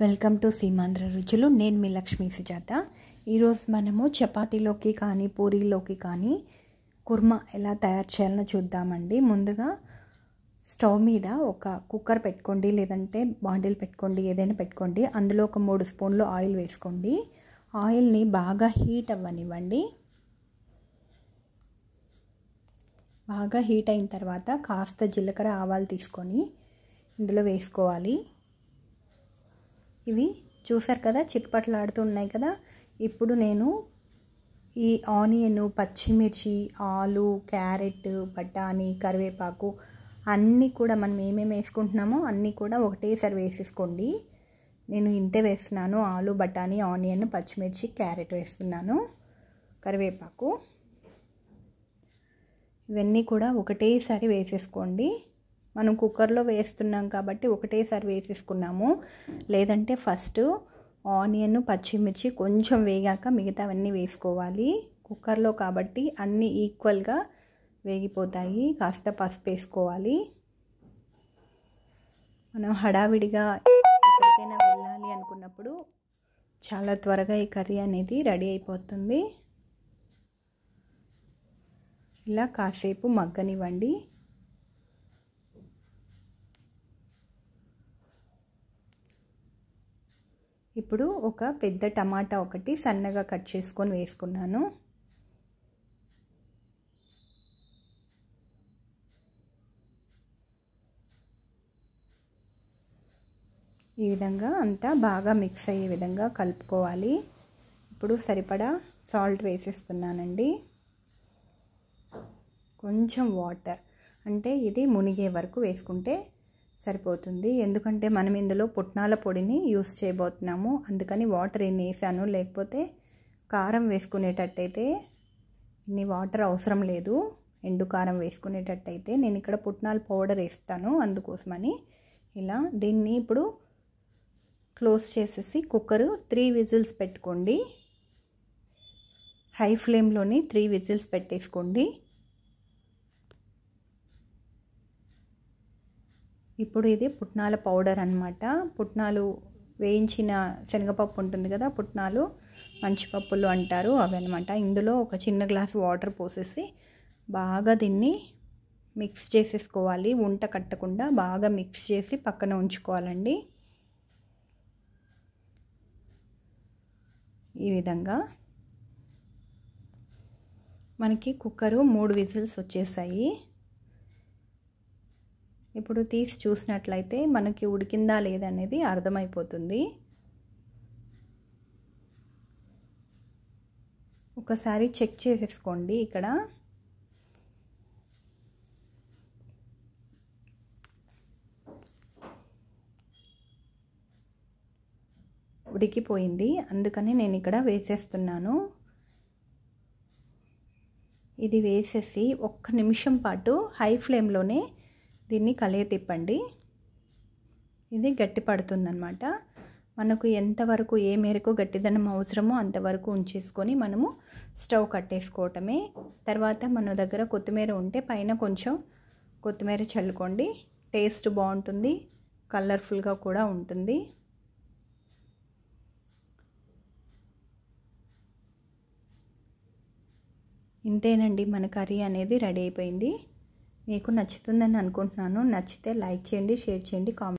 Welcome to Seemandhra రుచులు. నేను మీ లక్ష్మీ సుజాత. ఈరోజు మనము చపాతీలోకి కానీ పూరీలోకి కానీ కుర్మా ఎలా తయారు చేయాలో చూద్దామండి. ముందుగా స్టవ్ మీద ఒక కుక్కర్ పెట్టుకోండి లేదంటే బాండిల్ పెట్టుకోండి ఏదైనా పెట్టుకోండి. అందులో ఒక మూడు స్పూన్లు ఆయిల్ వేసుకోండి. ఆయిల్ని బాగా హీట్ అవ్వనివ్వండి. బాగా హీట్ అయిన తర్వాత కాస్త జీలకర్ర ఆవాలు తీసుకొని ఇందులో వేసుకోవాలి. ఇవి చూసారు కదా చిట్పట్లు ఆడుతున్నాయి కదా. ఇప్పుడు నేను ఈ ఆనియన్ పచ్చిమిర్చి ఆలు క్యారెట్ బఠానీ కరివేపాకు అన్నీ కూడా మనం ఏమేమి వేసుకుంటున్నామో అన్నీ కూడా ఒకటేసారి వేసేసుకోండి. నేను ఇంతే వేస్తున్నాను. ఆలు బఠానీ ఆనియన్ పచ్చిమిర్చి క్యారెట్ వేస్తున్నాను. కరివేపాకు. ఇవన్నీ కూడా ఒకటేసారి వేసేసుకోండి. మనం కుక్కర్లో వేస్తున్నాం కాబట్టి ఒకటేసారి వేసేసుకున్నాము. లేదంటే ఫస్ట్ ఆనియన్ పచ్చిమిర్చి కొంచెం వేగాక మిగతావన్నీ వేసుకోవాలి. కుక్కర్లో కాబట్టి అన్నీ ఈక్వల్గా వేగిపోతాయి. కాస్త పసుపు వేసుకోవాలి. మనం హడావిడిగా ఎక్కడికైనా వెళ్ళాలి అనుకున్నప్పుడు చాలా త్వరగా ఈ కర్రీ అనేది రెడీ అయిపోతుంది. ఇలా కాసేపు మగ్గనివ్వండి. ఇప్పుడు ఒక పెద్ద టమాటా ఒకటి సన్నగా కట్ చేసుకొని వేసుకున్నాను. ఈ విధంగా అంతా బాగా మిక్స్ అయ్యే విధంగా కలుపుకోవాలి. ఇప్పుడు సరిపడా సాల్ట్ వేసేస్తున్నానండి. కొంచెం వాటర్ అంటే ఇది మునిగే వరకు వేసుకుంటే సరిపోతుంది. ఎందుకంటే మనం ఇందులో పుట్నాల పొడిని యూస్ చేయబోతున్నాము. అందుకని వాటర్ ఎన్ని వేసాను లేకపోతే కారం వేసుకునేటట్టయితే ఇన్ని వాటర్ అవసరం లేదు. ఎండు కారం వేసుకునేటట్టయితే నేను ఇక్కడ పుట్నాల పౌడర్ వేస్తాను అందుకోసమని. ఇలా దీన్ని ఇప్పుడు క్లోజ్ చేసేసి కుక్కరు త్రీ విజిల్స్ పెట్టుకోండి. హై ఫ్లేమ్లోని త్రీ విజిల్స్ పెట్టేసుకోండి. ఇప్పుడు ఇది పుట్నాల పౌడర్ అనమాట పుట్నాలు వేయించిన శనగపప్పు ఉంటుంది కదా పుట్నాలు మంచిపప్పులు అంటారు అవి అనమాట ఇందులో ఒక చిన్న గ్లాస్ వాటర్ పోసేసి బాగా దీన్ని మిక్స్ చేసేసుకోవాలి. వంట కట్టకుండా బాగా మిక్స్ చేసి పక్కన ఉంచుకోవాలండి. ఈ విధంగా మనకి కుక్కరు మూడు విజిల్స్ వచ్చేసాయి. ఇప్పుడు తీసి చూసినట్లయితే మనకి ఉడికిందా లేదనేది అర్థమైపోతుంది. ఒకసారి చెక్ చేసేసుకోండి ఇక్కడ. ఉడికిపోయింది. అందుకని నేను ఇక్కడ వేసేస్తున్నాను. ఇది వేసేసి ఒక్క నిమిషం పాటు హై ఫ్లేమ్లోనే దీన్ని కలియ తిప్పండి. ఇది గట్టి పడుతుందన్నమాట. మనకు ఎంతవరకు ఏ మేరకు గట్టిదనం అవసరమో అంతవరకు ఉంచేసుకొని మనము స్టవ్ కట్టేసుకోవటమే. తర్వాత మన దగ్గర కొత్తిమీర ఉంటే పైన కొంచెం కొత్తిమీర చల్లుకోండి. టేస్ట్ బాగుంటుంది. కలర్ఫుల్గా కూడా ఉంటుంది. ఇంతేనండి. మన కర్రీ అనేది రెడీ అయిపోయింది. మీకు నచ్చుతుందని అనుకుంటున్నాను. నచ్చితే లైక్ చేయండి షేర్ చేయండి కామెంట్